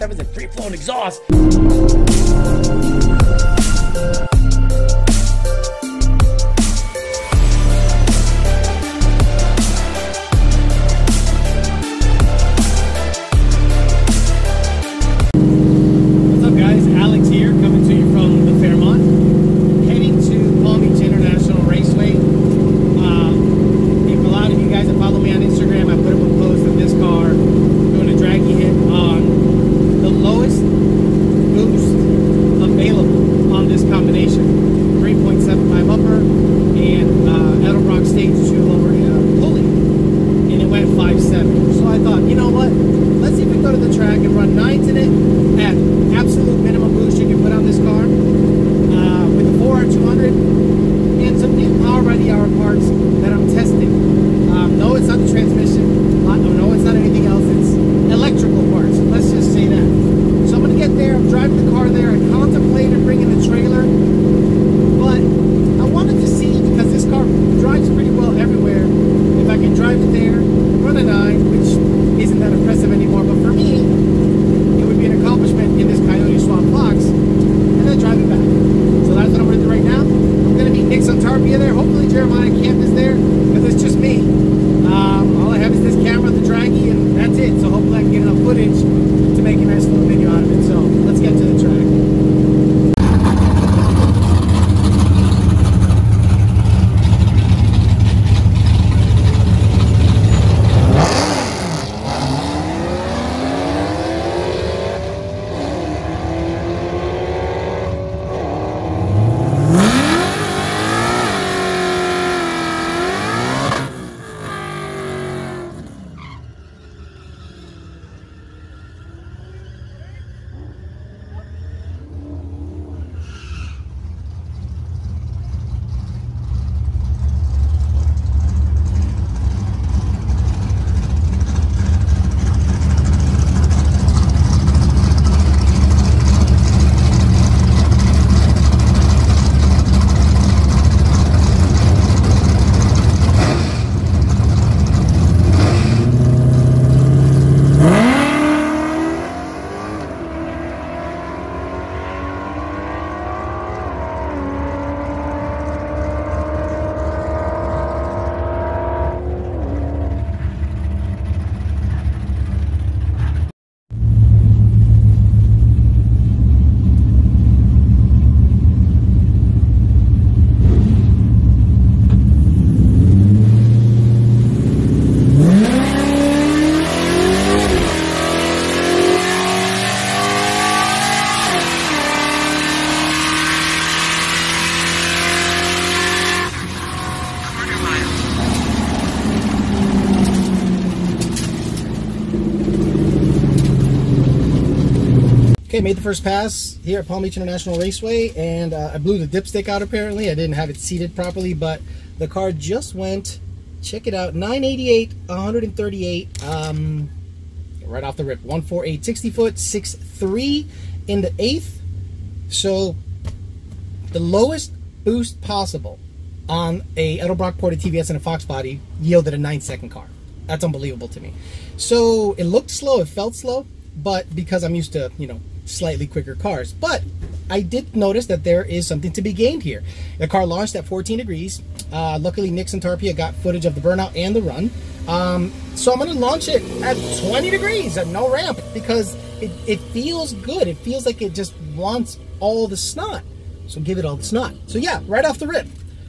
147s and free flowing exhaust. Okay, made the first pass here at Palm Beach International Raceway, and uh, I blew the dipstick out apparently. I didn't have it seated properly, but the car just went, check it out, 988, 138, um, right off the rip, 148, 60 foot, 6'3 in the eighth. So the lowest boost possible on a Edelbrock ported TVS and a Fox body yielded a nine second car. That's unbelievable to me. So it looked slow, it felt slow, but because I'm used to, you know, slightly quicker cars. But I did notice that there is something to be gained here. The car launched at 14 degrees. Uh, luckily, Nick Santarpia got footage of the burnout and the run. Um, so I'm going to launch it at 20 degrees at no ramp because it, it feels good. It feels like it just wants all the snot. So give it all the snot. So yeah, right off the rip.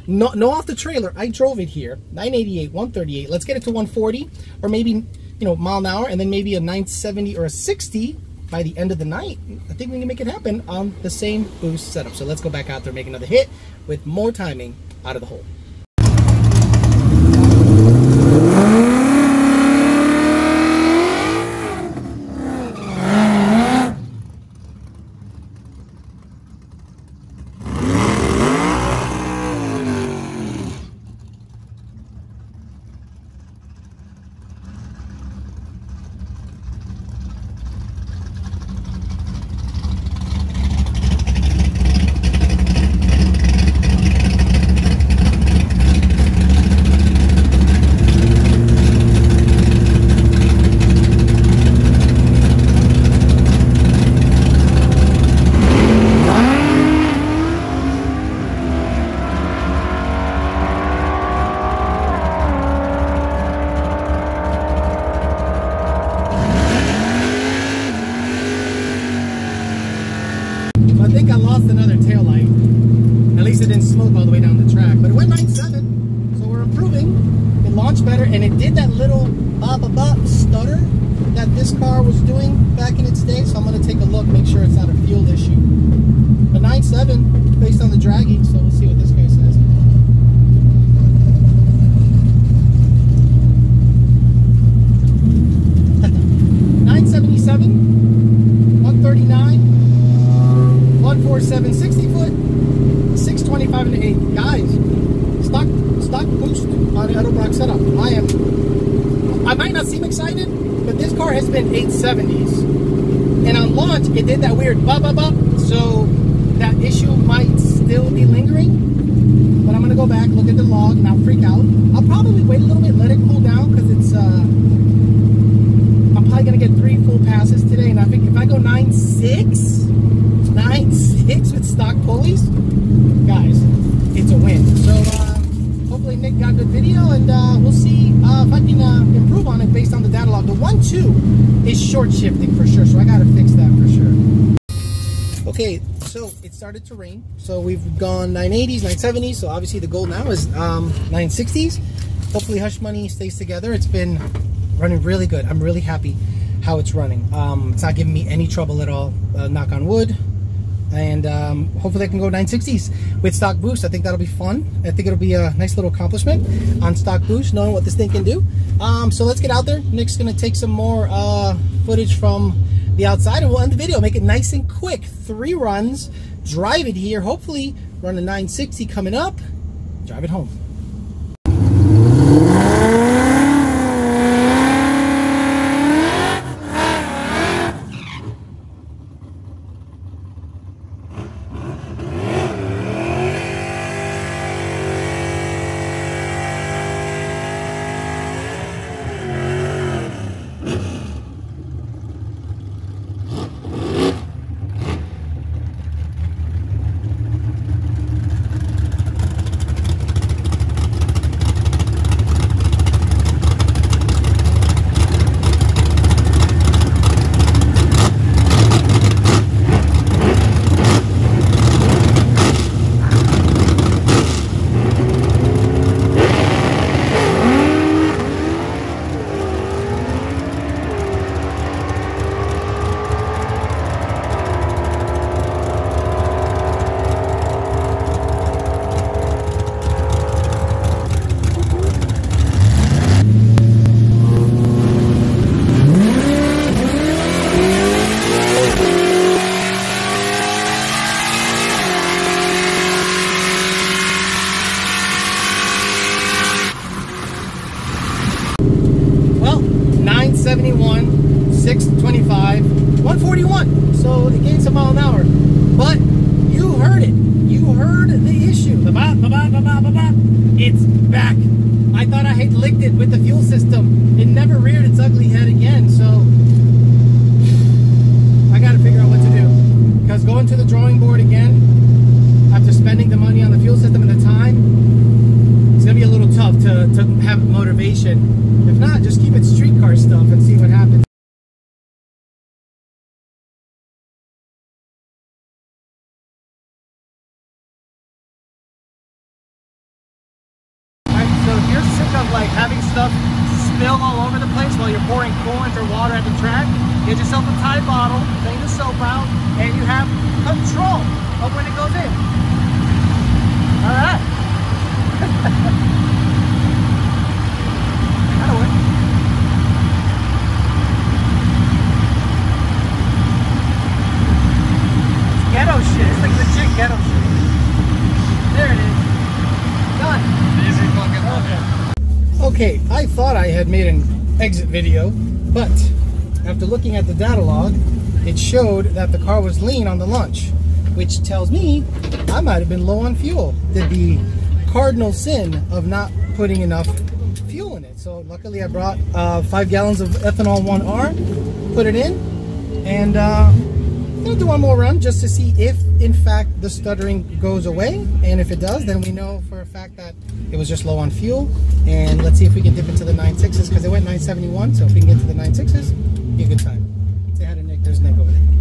No, no off the trailer. I drove it here. 988, 138. Let's get it to 140 or maybe, you know, mile an hour and then maybe a 970 or a 60 by the end of the night. I think we can make it happen on the same boost setup. So let's go back out there, make another hit with more timing out of the hole. Car was doing back in its day, so I'm going to take a look, make sure it's not a fuel issue. But 9.7 based on the dragging, so we'll see what this guy says. Nine seventy seven, one thirty nine, one four seven, sixty foot, six twenty five and eight. Guys, stock stock boost on Edelbrock setup. I am. I might not seem excited, but this car has been 870s, and on launch it did that weird ba ba ba. So that issue might still be lingering. But I'm gonna go back, look at the log, not freak out. I'll probably wait a little bit, let it cool down, because it's. Uh, I'm probably gonna get three full passes today, and I think if I go nine six, nine six with stock pulleys, guys, it's a win. So uh, hopefully Nick got a good video, and uh, we'll see uh, if I can uh, improve on it based on the data log. The one two is short shifting for sure, so I gotta fix that for sure. Okay, so it started to rain. So we've gone 980s, 970s. So obviously the goal now is um, 960s. Hopefully Hush Money stays together. It's been running really good. I'm really happy how it's running. Um, it's not giving me any trouble at all. Uh, knock on wood. And um, hopefully I can go 960s with Stock Boost. I think that'll be fun. I think it'll be a nice little accomplishment on Stock Boost, knowing what this thing can do. Um, so let's get out there. Nick's gonna take some more uh, footage from the outside and we'll end the video. Make it nice and quick. Three runs, drive it here. Hopefully run a 960 coming up. Drive it home. Well, 971, 625, 141. So it gained some mile an hour. But you heard it. You heard the issue. The bop, ba bop, ba bop, ba bop. It's back. I thought I had licked it with the fuel system. It never reared its ugly head again. So I got to figure out what to do. Because going to the drawing board again, after spending the money on the fuel system and the time, it's gonna be a little tough to, to have motivation. If not, just keep it streetcar stuff and see what happens. You're sick of like having stuff spill all over the place while you're pouring coolant or water at the track, get yourself a Tide bottle, clean the soap out, and you have control of when it goes in. Work. It's ghetto shit. It's like legit ghetto shit. There it is. Done. Easy fucking money. Okay, I thought I had made an exit video, but after looking at the data log, it showed that the car was lean on the launch, which tells me I might have been low on fuel. Did the cardinal sin of not putting enough fuel in it. So luckily I brought uh, five gallons of ethanol 1R, put it in, and uh, I'm gonna do one more run just to see if in fact the stuttering goes away. And if it does, then we know for a fact that it was just low on fuel. And let's see if we can dip into the 9.6s because it went 971. So if we can get to the 9.6s, be a good time. Say hi to Nick. There's Nick over there.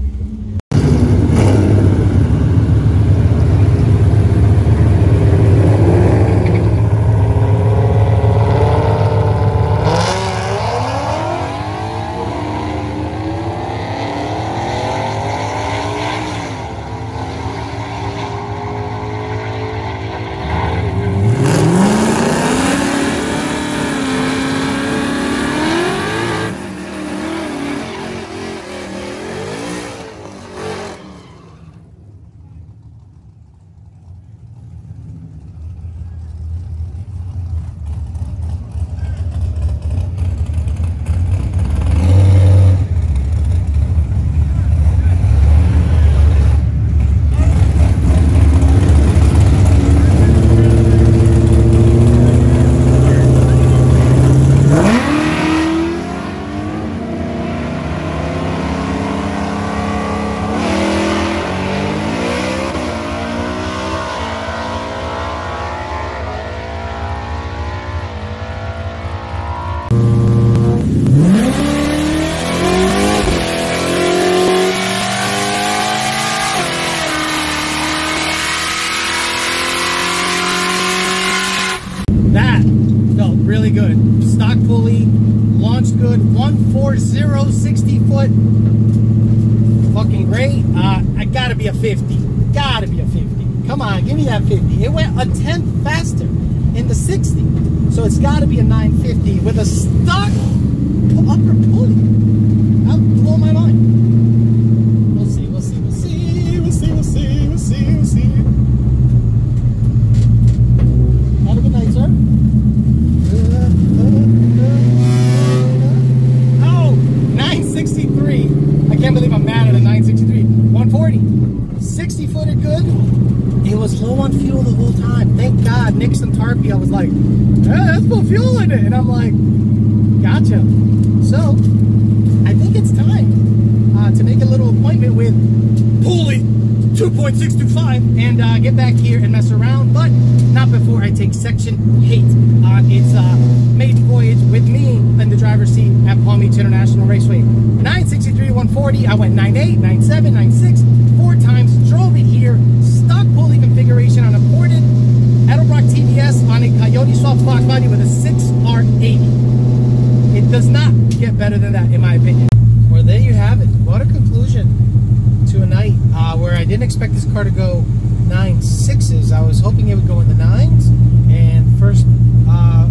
really good. Stock pulley, launched good, 140 60 foot. Fucking great. Uh, I gotta be a 50. Gotta be a 50. Me that 50. It went a tenth faster in the 60. So it's gotta be a 950 with a stock upper pulley. Blow my mind. We'll see, we'll see, we'll see, we'll see, we'll see, we'll see, we'll see. Have a good night, sir. Oh, 963. I can't believe I'm mad at a 963. 140. 60 footed good. It was low on fuel the whole time. Thank God. Nick Santarpia, I was like, hey, let's put fuel in it. And I'm like, gotcha. So, I think it's time uh, to make a little appointment with Pulley 2.625 and uh, get back here and mess around, but not before I take Section 8 on its uh, maiden voyage with me in the driver's seat at Palm Beach International Raceway. 963 140, I went 98, 97, 96, four times, drove it here, stock pulley configuration on a ported Edelbrock TVS on a Coyote swapped Fox body with a 6R80. It does not than that, in my opinion. Well, there you have it. What a conclusion to a night uh, where I didn't expect this car to go nine sixes. I was hoping it would go in the nines. And first, uh,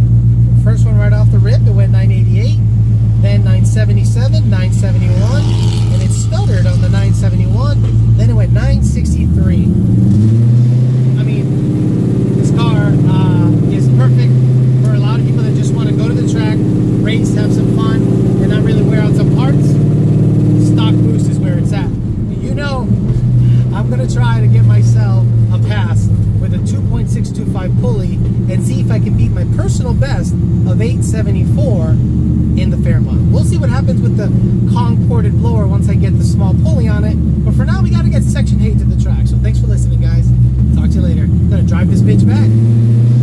first one right off the rip, it went 988, then 977, 971, and it stuttered on the 971. Then it went 963. I mean, this car uh, is perfect for a lot of people that just want to go to the track, race, have some fun, and not really wear out some parts. Stock boost is where it's at. You know, I'm gonna try to get myself a pass with a 2.625 pulley and see if I can beat my personal best of 874 in the Fairmont. We'll see what happens with the Kong ported blower once I get the small pulley on it. But for now, we got to get Section 8 to the track. So thanks for listening, guys. Talk to you later. I'm gonna drive this bitch back.